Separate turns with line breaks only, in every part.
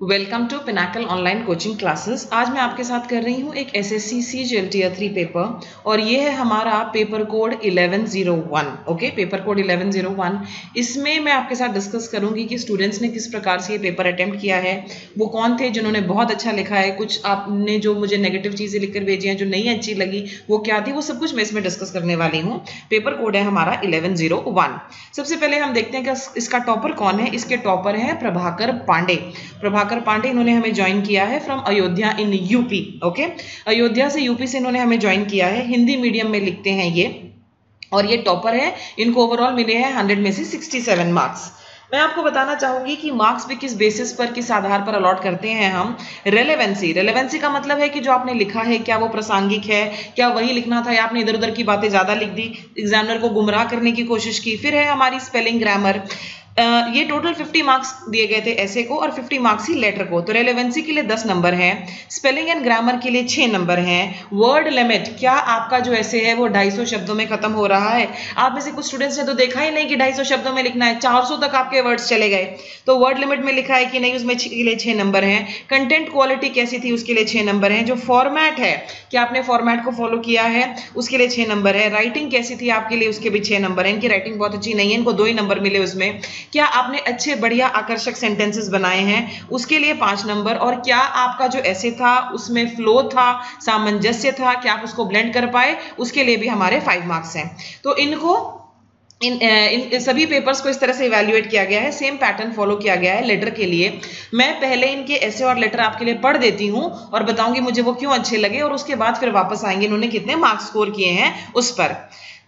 Welcome to Pinnacle online coaching classes आज मैं आपके साथ कर रही हूँ एक S S C C G L tier three paper और ये है हमारा paper code 1101 okay paper code 1101 इसमें मैं आपके साथ डिस्कस करूँगी कि स्टूडेंट्स ने किस प्रकार से ये पेपर अटैम्प्ट किया है। वो कौन थे जिन्होंने बहुत अच्छा लिखा है? कुछ आपने जो मुझे नेगेटिव चीज़ें लिख कर भेजी हैं, जो नहीं अच्छी लगी, वो क्या थी? वो सब कुछ मैं इसमें डिस्कस करने वाली हूँ। पेपर कोड है हमारा इलेवन सबसे पहले हम देखते हैं कि इसका टॉपर कौन है? इसके टॉपर है प्रभाकर पांडे। प्रभाकर प्रभाकर पांडे इन्होंने हमें ज्वाइन किया है from Ayodhya in UP okay Ayodhya से यूपी से इन्होंने हमें ज्वाइन किया है। हिंदी मीडियम में लिखते हैं ये। और ये टॉपर है। इनको ओवरऑल मिले हैं हंड्रेड में से सिक्सटी मार्क्स मैं आपको बताना चाहूँगी कि मार्क्स भी किस बेसिस पर, किस आधार पर अलॉट करते हैं हम? रेलेवेंसी रेलेवेंसी का मतलब है कि जो आपने लिखा है, क्या वो प्रासंगिक है? क्या वही लिखना था या आपने इधर उधर की बातें ज़्यादा लिख दी? एग्जामिनर को गुमराह करने की कोशिश की। फिर है हमारी स्पेलिंग ग्रामर ये टोटल 50 मार्क्स दिए गए थे ऐसे को और 50 मार्क्स ही लेटर को। तो रेलेवेंसी के लिए 10 नंबर हैं स्पेलिंग एंड ग्रामर के लिए 6 नंबर हैं वर्ड लिमिट क्या आपका जो ऐसे है वो 250 शब्दों में खत्म हो रहा है? आप में से कुछ स्टूडेंट्स ने तो देखा ही नहीं कि 250 शब्दों में लिखना है 400 तक आपके वर्ड्स चले गए। तो वर्ड लिमिट में लिखा है कि नहीं, उसमें के लिए छह नंबर है। कंटेंट क्वालिटी कैसी थी, उसके लिए छह नंबर है। जो फॉर्मेट है कि आपने फॉर्मेट को फॉलो किया है, उसके लिए छह नंबर है। राइटिंग कैसी थी आपके लिए, उसके भी छह नंबर है। इनकी राइटिंग बहुत अच्छी नहीं है, इनको दो ही नंबर मिले उसमें। क्या आपने अच्छे बढ़िया आकर्षक सेंटेंसेस बनाए हैं? उसके लिए पाँच नंबर। और क्या आपका जो ऐसे था उसमें फ्लो था सामंजस्य था क्या आप उसको ब्लेंड कर पाए? उसके लिए भी हमारे फाइव मार्क्स हैं। तो इनको इन, इन इन सभी पेपर्स को इस तरह से इवेल्युएट किया गया है। सेम पैटर्न फॉलो किया गया है लेटर के लिए। मैं पहले इनके ऐसे और लेटर आपके लिए पढ़ देती हूँ और बताऊँगी मुझे वो क्यों अच्छे लगे और उसके बाद फिर वापस आएँगे। इन्होंने कितने मार्क्स स्कोर किए हैं उस पर।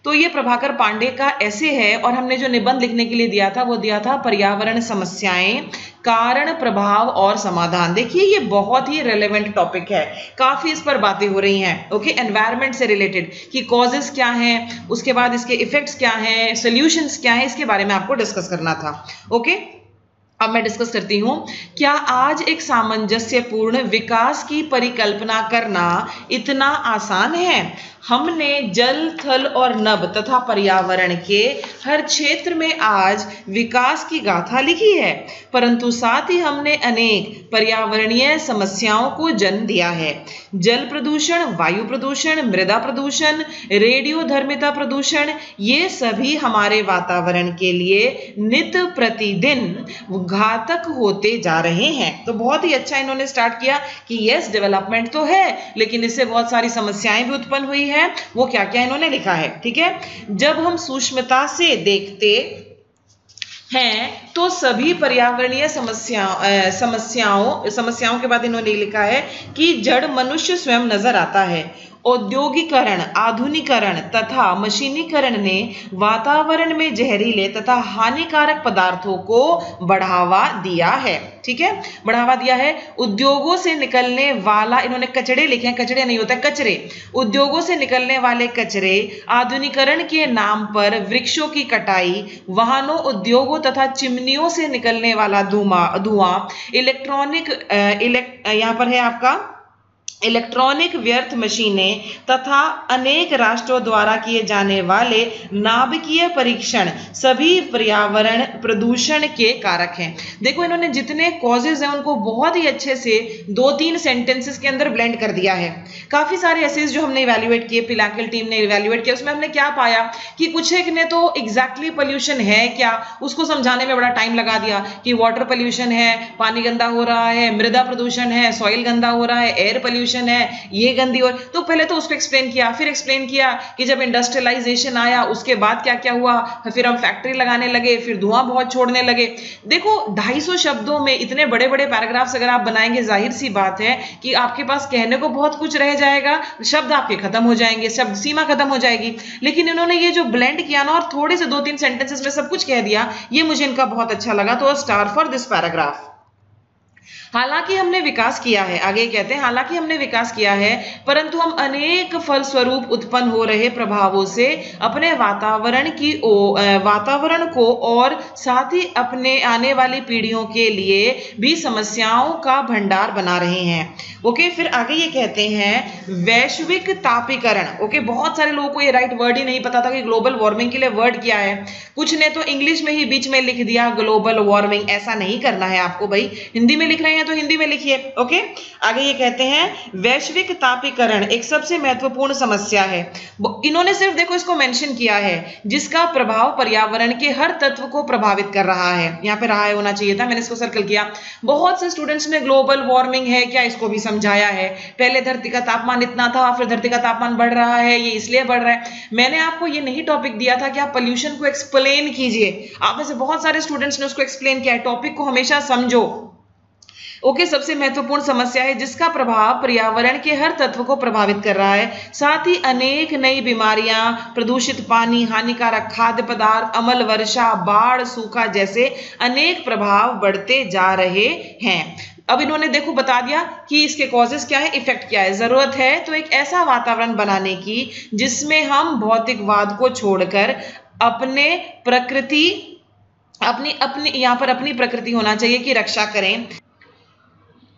तो ये प्रभाकर पांडे का ऐसे है, और हमने जो निबंध लिखने के लिए दिया था, वो दिया था पर्यावरण समस्याएँ, कारण, प्रभाव और समाधान। देखिए, ये बहुत ही रेलेवेंट टॉपिक है। काफ़ी इस पर बातें हो रही हैं ओके एनवायरमेंट से रिलेटेड कि कॉजेस क्या हैं, उसके बाद इसके इफेक्ट्स क्या हैं सोल्यूशंस क्या हैं, इसके बारे में आपको डिस्कस करना था ओके अब मैं डिस्कस करती हूँ, क्या आज एक सामंजस्यपूर्ण विकास की परिकल्पना करना इतना आसान है? हमने जल, थल और नभ तथा पर्यावरण के हर क्षेत्र में आज विकास की गाथा लिखी है, परंतु साथ ही हमने अनेक पर्यावरणीय समस्याओं को जन्म दिया है। जल प्रदूषण, वायु प्रदूषण, मृदा प्रदूषण, रेडियो धर्मिता प्रदूषण, ये सभी हमारे वातावरण के लिए नित प्रतिदिन घातक होते जा रहे हैं। तो बहुत ही अच्छा इन्होंने स्टार्ट किया कि यस डेवलपमेंट तो है, लेकिन इससे बहुत सारी समस्याएँ भी उत्पन्न हुई है। वो क्या क्या इन्होंने लिखा है, ठीक है? जब हम सूक्ष्मता से देखते हैं तो सभी पर्यावरणीय समस्या समस्याओं समस्याओं के बाद इन्होंने लिखा है कि जड़ मनुष्य स्वयं नज़र आता है। औद्योगिकरण आधुनिकरण तथा मशीनीकरण ने वातावरण में जहरीले तथा हानिकारक पदार्थों को बढ़ावा दिया है। ठीक है? बढ़ावा दिया है। उद्योगों से निकलने वाला, इन्होंने कचड़े लिखे हैं कचड़े नहीं होता, कचरे। उद्योगों से निकलने वाले कचरे आधुनिकरण के नाम पर वृक्षों की कटाई, वाहनों, उद्योगों तथा चिमनियों से निकलने वाला धुआँ धुआँ, इलेक्ट्रॉनिक इलेक्ट यहाँ पर है आपका इलेक्ट्रॉनिक व्यर्थ मशीनें तथा अनेक राष्ट्रों द्वारा किए जाने वाले नाभिकीय परीक्षण, सभी पर्यावरण प्रदूषण के कारक हैं। देखो, इन्होंने जितने कॉजेज हैं, उनको बहुत ही अच्छे से दो तीन सेंटेंसेस के अंदर ब्लेंड कर दिया है। काफ़ी सारे एसेज जो हमने इवेल्युएट किए पिलाकल टीम ने इवेल्युएट किया, उसमें हमने क्या पाया कि कुछ एक ने तो एग्जैक्टली पोल्यूशन है क्या? उसको समझाने में बड़ा टाइम लगा दिया कि वाटर पोल्यूशन है, पानी गंदा हो रहा है, मृदा प्रदूषण है सॉइल गंदा हो रहा है एयर पोल्यूशन पोल्यूशन है, ये गंदी और तो पहले तो उसको एक्सप्लेन किया, फिर एक्सप्लेन किया कि जब इंडस्ट्रियलाइजेशन आया, उसके बाद क्या क्या हुआ, फिर हम फैक्ट्री लगाने लगे, फिर धुआँ बहुत छोड़ने लगे। देखो 250 शब्दों में इतने बड़े बड़े पैराग्राफ्स अगर आप बनाएँगे ज़ाहिर सी बात है कि आपके पास कहने को बहुत कुछ रह जाएगा, शब्द आपके खत्म हो जाएँगे, शब्द, सीमा खत्म हो जाएगी। लेकिन इन्होंने ये जो ब्लेंड किया ना, और थोड़े से दो तीन सेंटेंसेस में सब कुछ कह दिया, ये मुझे इनका बहुत अच्छा लगा तो स्टार फॉर दिस पैराग्राफ हालाँकि हमने विकास किया है, आगे कहते हैं, हालाँकि हमने विकास किया है, परंतु हम अनेक फलस्वरूप उत्पन्न हो रहे प्रभावों से अपने वातावरण की ओ वातावरण को और साथ ही अपने आने वाली पीढ़ियों के लिए भी समस्याओं का भंडार बना रहे हैं। ओके, फिर आगे ये कहते हैं, वैश्विक तापीकरण। ओके, बहुत सारे लोगों को ये राइट वर्ड ही नहीं पता था कि ग्लोबल वार्मिंग के लिए वर्ड क्या है। कुछ ने तो इंग्लिश में ही बीच में लिख दिया ग्लोबल वार्मिंग ऐसा नहीं करना है आपको भाई। हिंदी में लिख रहे हैं तो हिंदी में लिखिए ओके आगे ये कहते हैं, वैश्विक तापीकरण एक सबसे महत्वपूर्ण समस्या है। इन्होंने सिर्फ़ देखो इसको मेंशन किया है, जिसका प्रभाव पर्यावरण के हर तत्व को प्रभावित कर रहा है। यहाँ पे रहा है होना चाहिए था, मैंने इसको सर्कल किया। बहुत से स्टूडेंट्स ने ग्लोबल वार्मिंग है, क्या इसको भी समझाया है? पहले धरती का तापमान इतना था, फिर धरती का तापमान बढ़ रहा है, ये इसलिए बढ़ रहा है। मैंने आपको ये नहीं टॉपिक दिया था कि आप पॉल्यूशन को एक्सप्लेन कीजिए। आप में से बहुत सारे स्टूडेंट्स ने उसको एक्सप्लेन किया है टॉपिक को हमेशा समझो। ओके, सबसे महत्वपूर्ण समस्या है जिसका प्रभाव पर्यावरण के हर तत्व को प्रभावित कर रहा है। साथ ही अनेक नई बीमारियाँ, प्रदूषित पानी, हानिकारक खाद्य पदार्थ, अमल वर्षा, बाढ़, सूखा जैसे अनेक प्रभाव बढ़ते जा रहे हैं। अब इन्होंने देखो, बता दिया कि इसके कॉजेस क्या है इफ़ेक्ट क्या है। ज़रूरत है तो एक ऐसा वातावरण बनाने की जिसमें हम भौतिकवाद को छोड़कर अपने प्रकृति, अपनी अपनी, यहाँ पर अपनी प्रकृति होना चाहिए कि रक्षा करें।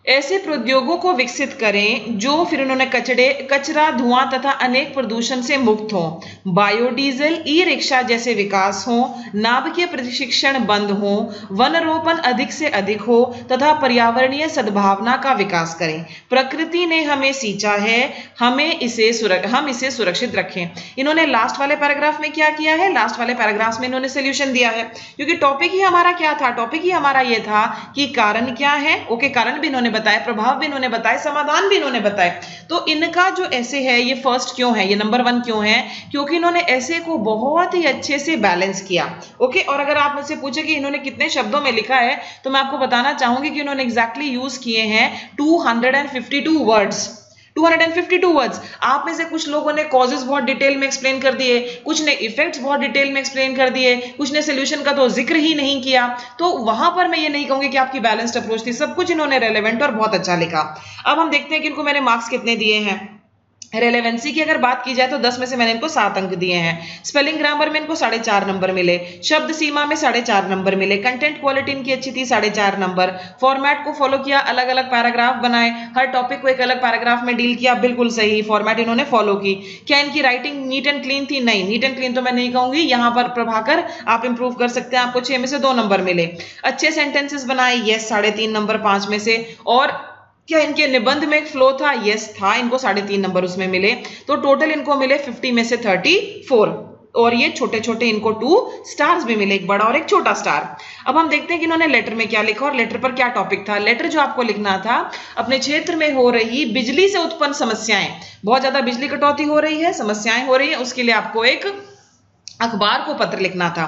ऐसे प्रौद्योगों को विकसित करें जो फिर उन्होंने कचड़े कचरा धुआँ तथा अनेक प्रदूषण से मुक्त हो। बायोडीजल ई रिक्शा जैसे विकास हो नाभिकीय प्रशिक्षण बंद हो वन रोपण अधिक से अधिक हो तथा पर्यावरणीय सद्भावना का विकास करें। प्रकृति ने हमें सींचा है हमें इसे सुरक, हम इसे सुरक्षित रखें। इन्होंने लास्ट वाले पैराग्राफ में क्या किया है? लास्ट वाले पैराग्राफ में इन्होंने सोल्यूशन दिया है। क्योंकि टॉपिक ही हमारा क्या था? टॉपिक ही हमारा ये था कि कारण क्या है? ओके कारण भी इन्होंने बताया प्रभाव भी इन्होंने बताए, समाधान भी इन्होंने बताए। तो इनका जो ऐसे है, ये फ़र्स्ट क्यों है? ये नंबर वन क्यों है? क्योंकि इन्होंने ऐसे को बहुत ही अच्छे से बैलेंस किया। ओके और अगर आप मुझसे पूछे कि इन्होंने कितने शब्दों में लिखा है तो मैं आपको बताना चाहूँगी कि इन्होंने एग्जैक्टली यूज़ किए हैं टू वर्ड्स 252 वर्ड्स आप में से कुछ लोगों ने कॉजेज बहुत डिटेल में एक्सप्लेन कर दिए, कुछ ने इफेक्ट्स बहुत डिटेल में एक्सप्लेन कर दिए, कुछ ने सोल्यूशन का तो ज़िक्र ही नहीं किया। तो वहाँ पर मैं ये नहीं कहूँगी कि आपकी बैलेंस्ड अप्रोच थी, सब कुछ इन्होंने रेलिवेंट और बहुत अच्छा लिखा। अब हम देखते हैं कि इनको मैंने मार्क्स कितने दिए हैं। रेलेवेंसी की अगर बात की जाए तो दस में से मैंने इनको सात अंक दिए हैं। स्पेलिंग ग्रामर में इनको साढ़े चार नंबर मिले। शब्द सीमा में साढ़े चार नंबर मिले। कंटेंट क्वालिटी इनकी अच्छी थी, साढ़े चार नंबर फॉर्मेट को फॉलो किया अलग अलग पैराग्राफ बनाए। हर टॉपिक को एक अलग पैराग्राफ में डील किया, बिल्कुल सही। फॉर्मेट इन्होंने फॉलो की। क्या इनकी राइटिंग नीट एंड क्लीन थी? नहीं। नीट एंड क्लीन तो मैं नहीं कहूँगी। यहाँ पर प्रभाकर, आप इंप्रूव कर सकते हैं। आपको छह में से दो नंबर मिले। अच्छे सेंटेंसेस बनाए। यस साढ़े तीन नंबर पाँच में से। और क्या इनके निबंध में एक फ्लो था? यस था। इनको साढ़े तीन नंबर उसमें मिले। तो टोटल इनको मिले फिफ्टी में से थर्टी फोर और ये छोटे छोटे इनको टू स्टार्स भी मिले, एक बड़ा और एक छोटा स्टार अब हम देखते हैं कि इन्होंने लेटर में क्या लिखा और लेटर पर क्या टॉपिक था। लेटर जो आपको लिखना था, अपने क्षेत्र में हो रही बिजली से उत्पन्न समस्याएँ। बहुत ज़्यादा बिजली कटौती हो रही है, समस्याएँ हो रही है, उसके लिए आपको एक अखबार को पत्र लिखना था।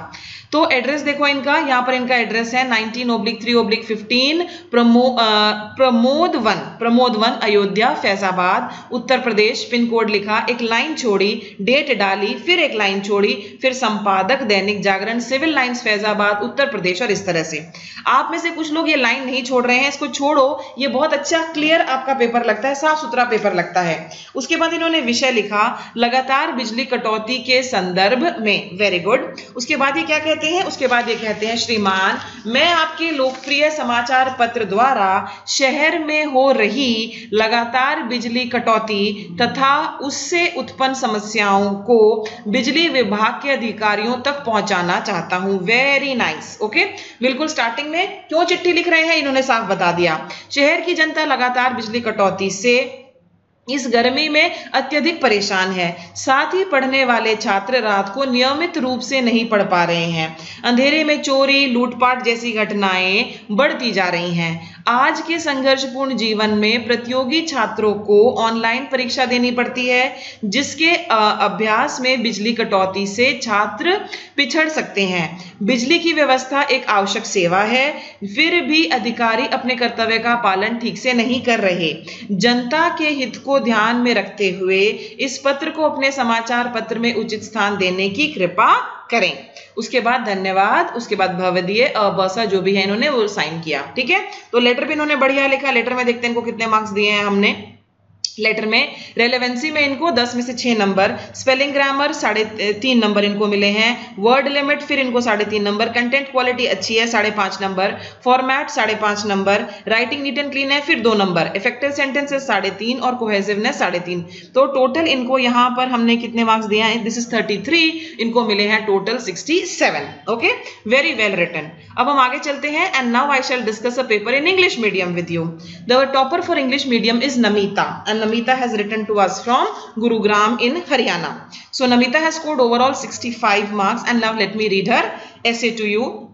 तो एड्रेस देखो इनका, यहाँ पर इनका एड्रेस है 19 ओब्लिक थ्री ओब्लिक फिफ्टीन प्रमो Pramod one Pramod one, Ayodhya, Faizabad, Uttar Pradesh pin code लिखा, एक लाइन छोड़ी डेट डाली, फिर एक लाइन छोड़ी, फिर संपादक, दैनिक जागरण सिविल लाइन्स फैजाबाद, उत्तर प्रदेश और इस तरह से। आप में से कुछ लोग ये लाइन नहीं छोड़ रहे हैं, इसको छोड़ो, ये बहुत अच्छा क्लियर आपका पेपर लगता है, साफ़ सुथरा पेपर लगता है। उसके बाद इन्होंने विषय लिखा, लगातार बिजली कटौती के संदर्भ में वेरी गुड उसके बाद ये क्या कहते कहते हैं, उसके बाद ये कहते हैं, श्रीमान, मैं आपके लोकप्रिय समाचार पत्र द्वारा शहर में हो रही लगातार बिजली कटौती तथा उससे उत्पन्न समस्याओं को बिजली विभाग के अधिकारियों तक पहुंचाना चाहता हूँ। वेरी नाइस ओके बिल्कुल स्टार्टिंग में क्यों चिट्ठी लिख रहे हैं? इन्होंने साफ़ बता दिया। शहर की जनता लगातार बिजली कटौती से इस गर्मी में अत्यधिक परेशान है। साथ ही पढ़ने वाले छात्र रात को नियमित रूप से नहीं पढ़ पा रहे हैं। अंधेरे में चोरी, लूटपाट जैसी घटनाएँ बढ़ती जा रही हैं। आज के संघर्षपूर्ण जीवन में प्रतियोगी छात्रों को ऑनलाइन परीक्षा देनी पड़ती है, जिसके अभ्यास में बिजली कटौती से छात्र पिछड़ सकते हैं। बिजली की व्यवस्था एक आवश्यक सेवा है, फिर भी अधिकारी अपने कर्तव्य का पालन ठीक से नहीं कर रहे। जनता के हित को ध्यान में रखते हुए इस पत्र को अपने समाचार पत्र में उचित स्थान देने की कृपा करें। उसके बाद धन्यवाद, उसके बाद भवदीय अबसा जो भी है इन्होंने वो साइन किया, ठीक है? तो लेटर भी इन्होंने बढ़िया लिखा लेटर में देखते हैं इनको कितने मार्क्स दिए हैं हमने। लेटर में। रेलेवेंसी में इनको 10 में से 6 नंबर स्पेलिंग ग्रामर साढ़े तीन नंबर इनको मिले हैं। वर्ड लिमिट फिर इनको साढ़े तीन नंबर कंटेंट क्वालिटी अच्छी है, साढ़े पाँच नंबर फॉर्मेट साढ़े पाँच number writing neat and clean है, फिर दो नंबर इफ़ेक्टिव सेंटेंसेस साढ़े तीन और कोहेसिवनेस साढ़े तीन। तो टोटल इनको यहाँ पर हमने कितने मार्क्स दिया है? दिस इज़ थर्टी थ्री इनको मिले हैं total sixty seven okay very well written अब हम आगे चलते हैं and now I shall discuss a paper in English medium with you the topper for English medium is Namita and Namita has written to us from Gurugram in Haryana. So Namita has scored overall 65 marks and now let me read her essay to you.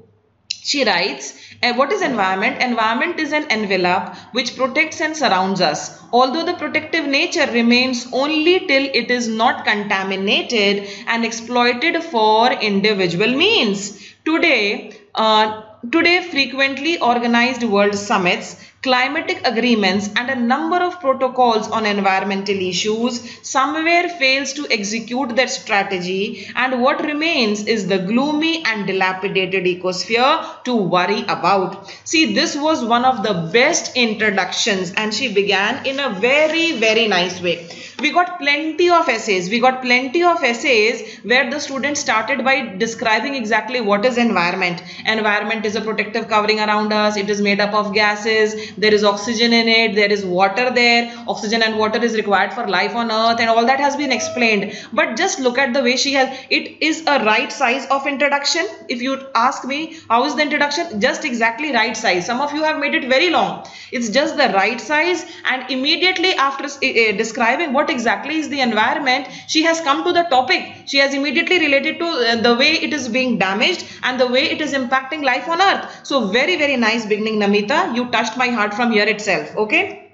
She writes, what is environment? Environment is an envelope which protects and surrounds us. Although the protective nature remains only till it is not contaminated and exploited for individual means. Today, uh, Today, frequently organized world summits, climatic agreements and a number of protocols on environmental issues somewhere fails to execute their strategy and what remains is the gloomy and dilapidated ecosphere to worry about. See, this was one of the best introductions and she began in a very, very nice way we got plenty of essays. We got plenty of essays where the students started by describing exactly what is environment. Environment is a protective covering around us. It is made up of gases. There is oxygen in it. There is water there. Oxygen and water is required for life on earth and all that has been explained. But just look at the way she has it is a right size of introduction. If you ask me how is the introduction? Just exactly right size. Some of you have made it very long. It's just the right size and immediately after uh, describing what what exactly is the environment, she has come to the topic. She has immediately related to uh, the way it is being damaged and the way it is impacting life on earth. So very, very nice beginning, Namita. You touched my heart from here itself. Okay.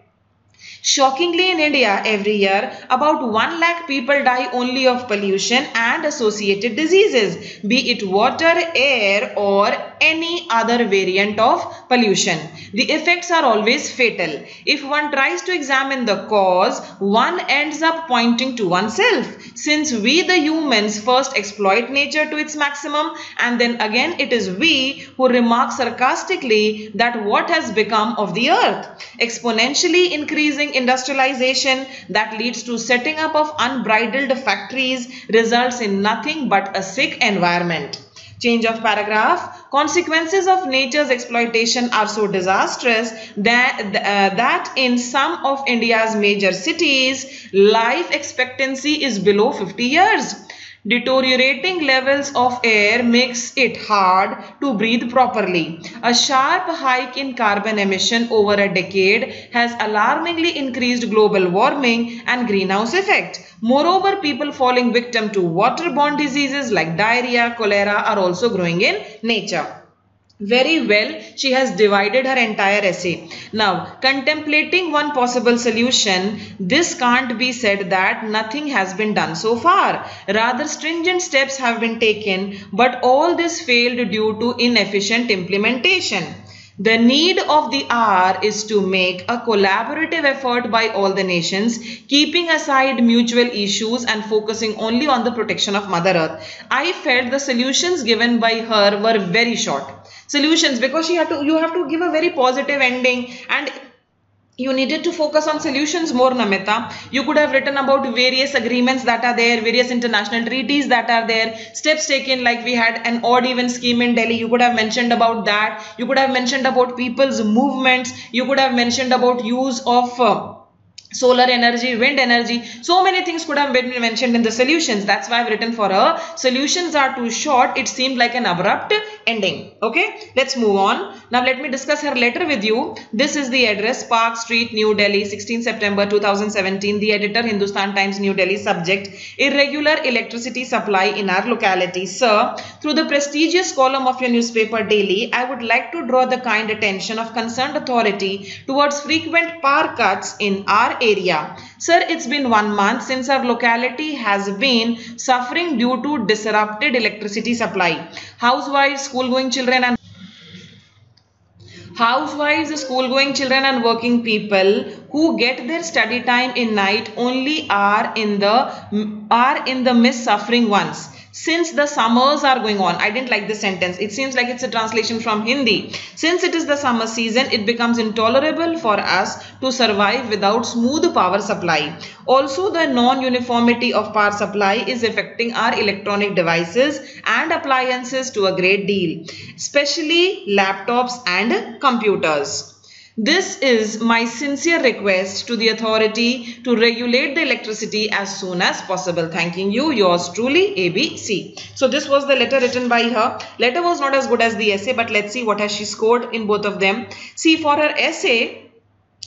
Shockingly in India every year about 1 lakh people die only of pollution and associated diseases be it water, air or any other variant of pollution. The effects are always fatal. If one tries to examine the cause, one ends up pointing to oneself. Since we the humans first exploit nature to its maximum and then again it is we who remark sarcastically that what has become of the earth. Exponentially increasing industrialization that leads to setting up of unbridled factories results in nothing but a sick environment. Change of paragraph. Consequences of nature's exploitation are so disastrous that, uh, that in some of India's major cities, life expectancy is below 50 years. Deteriorating levels of air makes it hard to breathe properly. A sharp hike in carbon emission over a decade has alarmingly increased global warming and greenhouse effect. Moreover, people falling victim to waterborne diseases like diarrhea, cholera are also growing in nature very well she has divided her entire essay. Now contemplating one possible solution this can't be said that nothing has been done so far. Rather stringent steps have been taken but all this failed due to inefficient implementation. The need of the hour is to make a collaborative effort by all the nations, keeping aside mutual issues and focusing only on the protection of Mother Earth. I felt the solutions given by her were very short solutions because she had to you have to give a very positive ending and you needed to focus on solutions more namita. You could have written about various agreements that are there various international treaties that are there steps taken like we had an odd even scheme in delhi. You could have mentioned about that. You could have mentioned about people's movements. You could have mentioned about use of uh, solar energy, wind energy. So many things could have been mentioned in the solutions. That's why I've written for her. Solutions are too short. It seemed like an abrupt ending. Okay, let's move on. Now let me discuss her letter with you. This is the address Park Street, New Delhi, 16 September 2017. The editor, Hindustan Times, New Delhi. Subject, irregular electricity supply in our locality. Sir, through the prestigious column of your newspaper daily, I would like to draw the kind attention of concerned authority towards frequent power cuts in our area. Sir, it's been one month since our locality has been suffering due to disrupted electricity supply. Housewives, school-going children and housewives school going children and working people who get their study time in night only are in the are in the miss suffering ones since the summers are going on i didn't like this sentence. It seems like it's a translation from hindi. Since it is the summer season it becomes intolerable for us to survive without smooth power supply. Also the non-uniformity of power supply is affecting our electronic devices and appliances to a great deal especially laptops and computers this is my sincere request to the authority to regulate the electricity as soon as possible. Thanking you, yours truly, ABC. So this was the letter written by her. Letter was not as good as the essay, but let's see what has she scored in both of them. See, for her essay,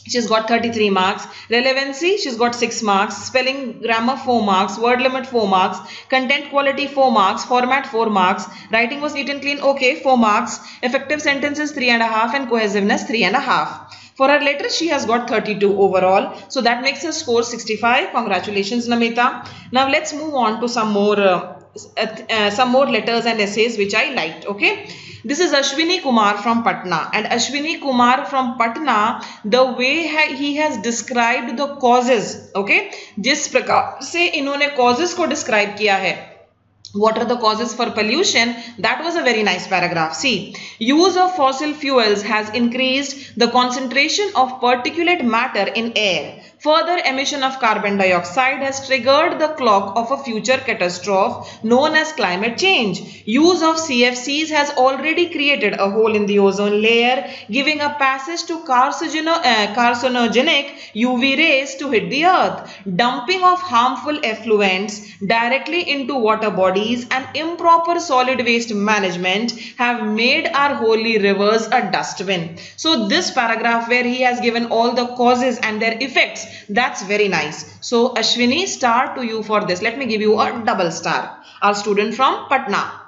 she's got 33 marks. Relevancy she's got 6 marks. Spelling grammar 4 marks. Word limit 4 marks. Content quality 4 marks. Format 4 marks. Writing was neat and clean okay 4 marks. Effective sentences 3 and a half. And cohesiveness 3 and a half. For her letter she has got 32 overall. So that makes her score 65 congratulations namita. Now let's move on to some more uh, uh, some more letters and essays which i liked okay this is Ashwini Kumar from Patna and Ashwini Kumar from Patna the way he has described the causes okay जिस प्रकार से इन्होंने causes को describe किया है what are the causes for pollution that was a very nice paragraph see use of fossil fuels has increased the concentration of particulate matter in air further emission of carbon dioxide has triggered the clock of a future catastrophe known as climate change use of cfcs has already created a hole in the ozone layer giving a passage to uh, carcinogenic uv rays to hit the earth dumping of harmful effluents directly into water bodies bodies and improper solid waste management have made our holy rivers a dustbin. So this paragraph where he has given all the causes and their effects, that's very nice. So Ashwini, star to you for this. Let me give you a double star. Our student from Patna.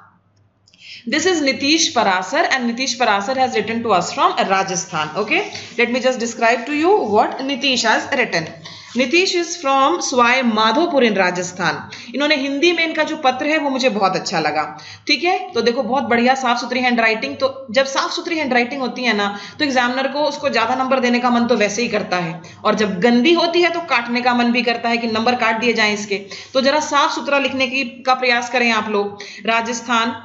This is Nitish Parasar and Nitish Parasar has written to us from Rajasthan. Okay, let me just describe to you what Nitish has written. Nitish is from Sawai Madhopur in Rajasthan इन्होंने हिंदी में इनका जो पत्र है, वो मुझे बहुत अच्छा लगा। ठीक है? तो देखो, बहुत बढ़िया साफ़ सुथरी हैंड राइटिंग तो जब साफ़ सुथरी हैंड राइटिंग होती है ना तो एग्जामिनर को उसको ज़्यादा नंबर देने का मन तो वैसे ही करता है। और जब गंदी होती है तो काटने का मन भी करता है कि नंबर काट दिए जाए इसके। तो जरा साफ़ सुथरा लिखने की का प्रयास करें आप लोग। राजस्थान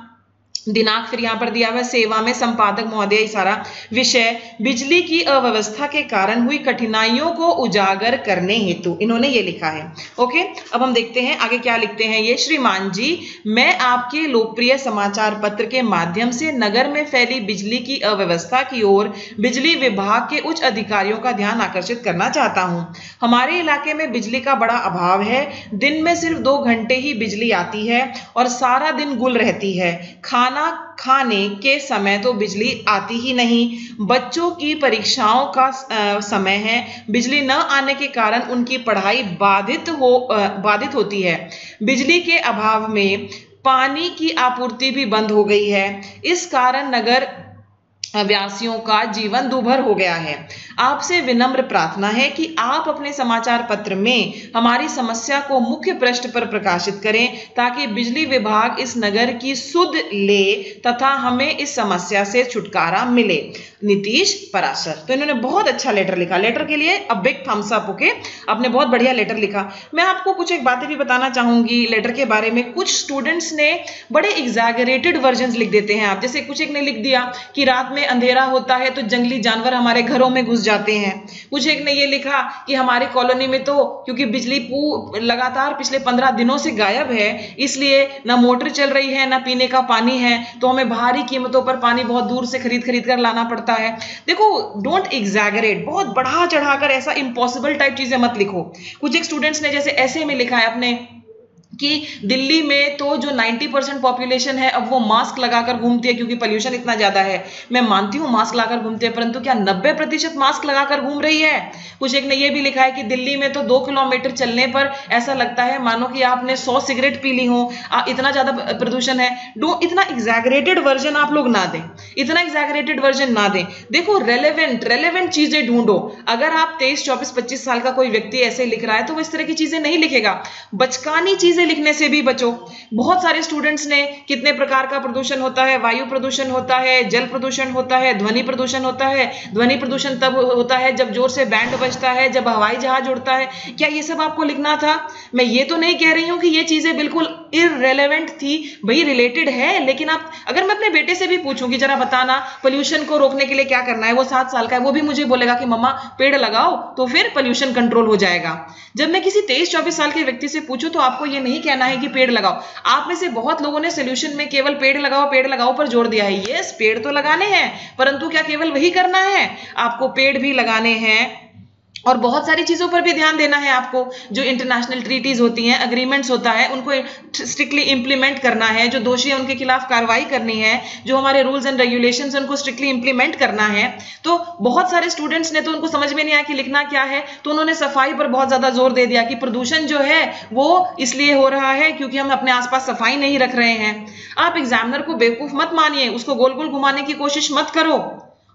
दिनांक फिर यहाँ पर दिया हुआ सेवा में संपादक महोदय सारा विषय बिजली की अव्यवस्था के कारण हुई कठिनाइयों को उजागर करने हेतु, इन्होंने ये लिखा है। ओके, अब हम देखते हैं, आगे क्या लिखते हैं ये, श्रीमान जी, मैं आपके लोकप्रिय समाचार पत्र के माध्यम से नगर में फैली बिजली की अव्यवस्था की ओर बिजली विभाग के उच्च अधिकारियों का ध्यान आकर्षित करना चाहता हूँ। हमारे इलाके में बिजली का बड़ा अभाव है, दिन में सिर्फ़ दो घंटे ही बिजली आती है और सारा दिन गुल रहती है। खाना खाना खाने के समय तो बिजली आती ही नहीं। बच्चों की परीक्षाओं का समय है। बिजली न आने के कारण उनकी पढ़ाई बाधित हो बाधित होती है। बिजली के अभाव में पानी की आपूर्ति भी बंद हो गई है। इस कारण नगर व्यासियों का जीवन दुभर हो गया है। आपसे विनम्र प्रार्थना है कि आप अपने समाचार पत्र में हमारी समस्या को मुख्य पृष्ठ पर प्रकाशित करें, ताकि बिजली विभाग इस नगर की सुध ले तथा हमें इस समस्या से छुटकारा मिले। नीतीश पराशर। तो इन्होंने बहुत अच्छा लेटर लिखा। लेटर के लिए अब बिग थम्स अप ओके आपने बहुत बढ़िया लेटर लिखा। मैं आपको कुछ एक बातें भी बताना चाहूँगी लेटर के बारे में। कुछ स्टूडेंट्स ने बड़े एग्जैगरेटेड वर्जन लिख देते हैं आप। जैसे कुछ एक ने लिख दिया कि रात में अंधेरा होता है तो जंगली जानवर हमारे घरों में घुस जाते हैं। कुछ एक ने ये लिखा कि हमारी कॉलोनी में तो क्योंकि बिजली लगातार पिछले पंद्रह दिनों से गायब है, इसलिए ना मोटर चल रही है, ना पीने का पानी है तो हमें भारी कीमतों पर पानी बहुत दूर से खरीद खरीद कर लाना पड़ता है। देखो डोंट एग्जैगरेट बहुत बढ़ा चढ़ाकर ऐसा इंपॉसिबल टाइप चीज़ें मत लिखो। कुछ एक स्टूडेंट्स ने जैसे ऐसे में लिखा है अपने कि दिल्ली में तो जो 90 परसेंट पॉपुलेशन है, अब वो मास्क लगाकर घूमती है क्योंकि पोल्यूशन इतना ज़्यादा है। मैं मानती हूँ मास्क लगाकर घूमते हैं, परंतु क्या 90 प्रतिशत मास्क लगाकर घूम रही है? कुछ एक ने ये भी लिखा है कि दिल्ली में तो दो किलोमीटर चलने पर ऐसा लगता है, मानो कि आपने सौ सिगरेट पी ली हो। इतना ज़्यादा प्रदूषण है। डो, इतना एग्जैगरेटेड वर्जन आप लोग ना दें। इतना एग्जैगरेटेड वर्जन ना दें। देखो रेलिवेंट रेलिवेंट चीज़ें ढूंढो। अगर आप तेईस, चौबीस, पच्चीस साल का कोई व्यक्ति ऐसे लिख रहा है तो वो इस तरह की चीज़ें नहीं लिखेगा। बचकानी चीज़ें चीज़ें लिखने से भी बचो। बहुत सारे स्टूडेंट्स ने कितने प्रकार का प्रदूषण होता है? वायु प्रदूषण होता है, जल प्रदूषण होता है, ध्वनि प्रदूषण होता है। ध्वनि प्रदूषण तब होता है जब ज़ोर से बैंड बजता है, जब हवाई जहाज़ उड़ता है। क्या ये सब आपको लिखना था? मैं ये तो नहीं कह रही हूँ कि ये चीज़ें बिल्कुल इरेलीवेंट थी। भाई रिलेटेड है, लेकिन आप, अगर मैं अपने बेटे से भी पूछूँ कि जरा बताना पोल्यूशन को रोकने के लिए क्या करना है, वो सात साल का है, वो भी मुझे बोलेगा कि, मम्मा, पेड़ लगाओ तो फिर पोल्यूशन कंट्रोल हो जाएगा। जब मैं किसी तेईस, चौबीस साल के व्यक्ति से पूछूँ तो आपको ये नहीं कहना है कि पेड़ लगाओ। आप में से बहुत लोगों ने सोल्यूशन में केवल पेड़ लगाओ पेड़ लगाओ पर ज़ोर दिया है। यस पेड़ तो लगाने हैं, परंतु क्या केवल वही करना है? आपको पेड़ भी लगाने हैं। और बहुत सारी चीज़ों पर भी ध्यान देना है आपको, जो इंटरनेशनल ट्रीटीज होती हैं अग्रीमेंट्स होता है, उनको स्ट्रिक्टली इंप्लीमेंट करना है, जो दोषी है, उनके खिलाफ कार्रवाई करनी है, जो हमारे रूल्स एंड रेगुलेशन उनको स्ट्रिक्टली इंप्लीमेंट करना है। तो बहुत सारे स्टूडेंट्स ने तो उनको समझ में नहीं आया कि लिखना क्या है तो उन्होंने सफ़ाई पर बहुत ज़्यादा ज़ोर दे दिया कि प्रदूषण जो है, वो इसलिए हो रहा है क्योंकि हम अपने आसपास सफ़ाई नहीं रख रहे हैं। आप एग्जामिनर को बेवकूफ़ मत मानिए, उसको गोल गोल घुमाने की कोशिश मत करो।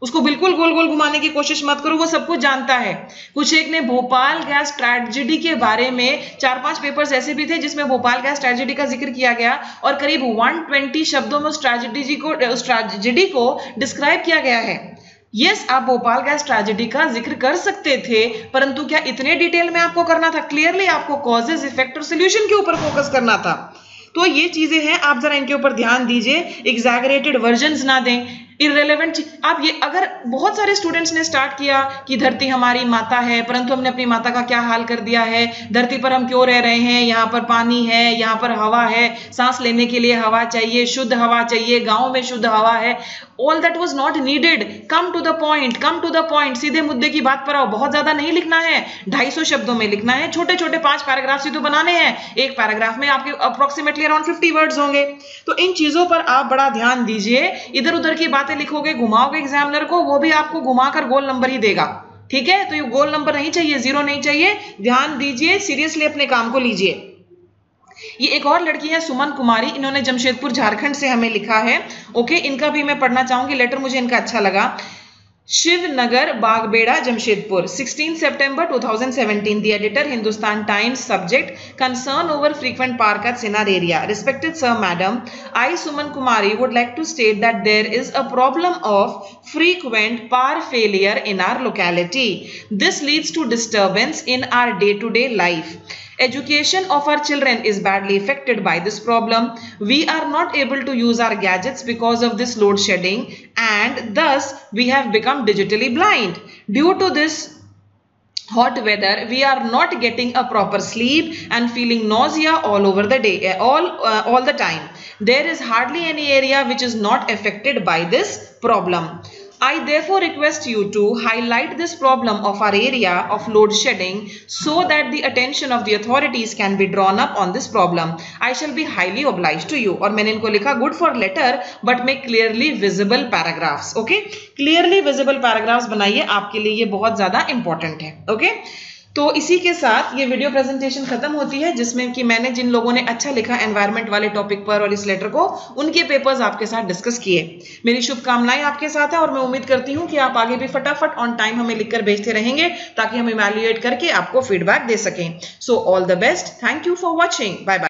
उसको बिल्कुल गोल गोल घुमाने की कोशिश मत करो वो सब कुछ जानता है। कुछ एक ने भोपाल गैस ट्रेजिडी के बारे में चार पाँच पेपर्स ऐसे भी थे जिसमें भोपाल गैस ट्रेजिडी का ज़िक्र किया गया और करीब 120 शब्दों में उस ट्रेजिडी को उस ट्रेजिडी को डिस्क्राइब किया गया है। यस yes, आप भोपाल गैस ट्रेजिडी का ज़िक्र कर सकते थे परंतु क्या इतने डिटेल में आपको करना था? क्लियरली आपको कॉजेज इफ़ेक्ट और सोल्यूशन के ऊपर फोकस करना था। तो ये चीज़ें हैं आप जरा इनके ऊपर ध्यान दीजिए एग्जैगरेटेड वर्जन ना दें। इरेलीवेंट आप ये, अगर बहुत सारे स्टूडेंट्स ने स्टार्ट किया कि धरती हमारी माता है, परंतु हमने अपनी माता का क्या हाल कर दिया है? धरती पर हम क्यों रह रहे हैं? यहाँ पर पानी है, यहाँ पर हवा है। सांस लेने के लिए हवा चाहिए, शुद्ध हवा चाहिए, गाँव में शुद्ध हवा है। All that was not needed come to the point come to the point सीधे मुद्दे की बात पर आओ। बहुत ज़्यादा नहीं लिखना है। ढाई सौ शब्दों में लिखना है। छोटे छोटे पाँच पैराग्राफ से तो बनाने हैं। एक पैराग्राफ में आपके अप्रोक्सीमेटली अराउंड फिफ्टी वर्ड्स होंगे। तो इन चीज़ों पर आप बड़ा ध्यान दीजिए। इधर उधर की बातें लिखोगे, घुमाओगे एग्जामिनर को, वो भी आपको घुमाकर गोल नंबर ही देगा। ठीक है? तो ये गोल नंबर नहीं चाहिए ज़ीरो नहीं चाहिए। ध्यान दीजिए सीरियसली अपने काम को लीजिए। ये एक और लड़की है, सुमन कुमारी। इन्होंने जमशेदपुर झारखंड से हमें लिखा है। ओके इनका भी मैं पढ़ना चाहूँगी। लेटर मुझे इनका अच्छा लगा। Shivnagar Bagbera Jamshedpur 16 September 2017 the editor Hindustan Times subject concern over frequent park at Sinar area respected sir madam I Suman Kumari would like to state that there is a problem of frequent par failure in our locality this leads to disturbance in our day to day life Education of our children is badly affected by this problem. We are not able to use our gadgets because of this load shedding and thus we have become digitally blind. Due to this hot weather we are not getting a proper sleep and feeling nausea all over the day eh, all uh, all the time there is hardly any area which is not affected by this problem I therefore request you to highlight this problem of our area of load shedding so that the attention of the authorities can be drawn up on this problem. I shall be highly obliged to you. और मैंने इनको लिखा good for letter but make clearly visible paragraphs. Okay? Clearly visible paragraphs बनाइए आपके लिए ये बहुत ज़्यादा important है. Okay? तो इसी के साथ ये वीडियो प्रेजेंटेशन खत्म होती है, जिसमें कि मैंने जिन लोगों ने अच्छा लिखा एनवायरमेंट वाले टॉपिक पर और इस लेटर को, उनके पेपर्स आपके साथ डिस्कस किए। मेरी शुभकामनाएँ आपके साथ है और मैं उम्मीद करती हूँ कि आप आगे भी फटाफट ऑन टाइम हमें लिखकर भेजते रहेंगे, ताकि हम इवेल्युएट करके आपको फीडबैक दे सकें। So all the best thank you for watching bye bye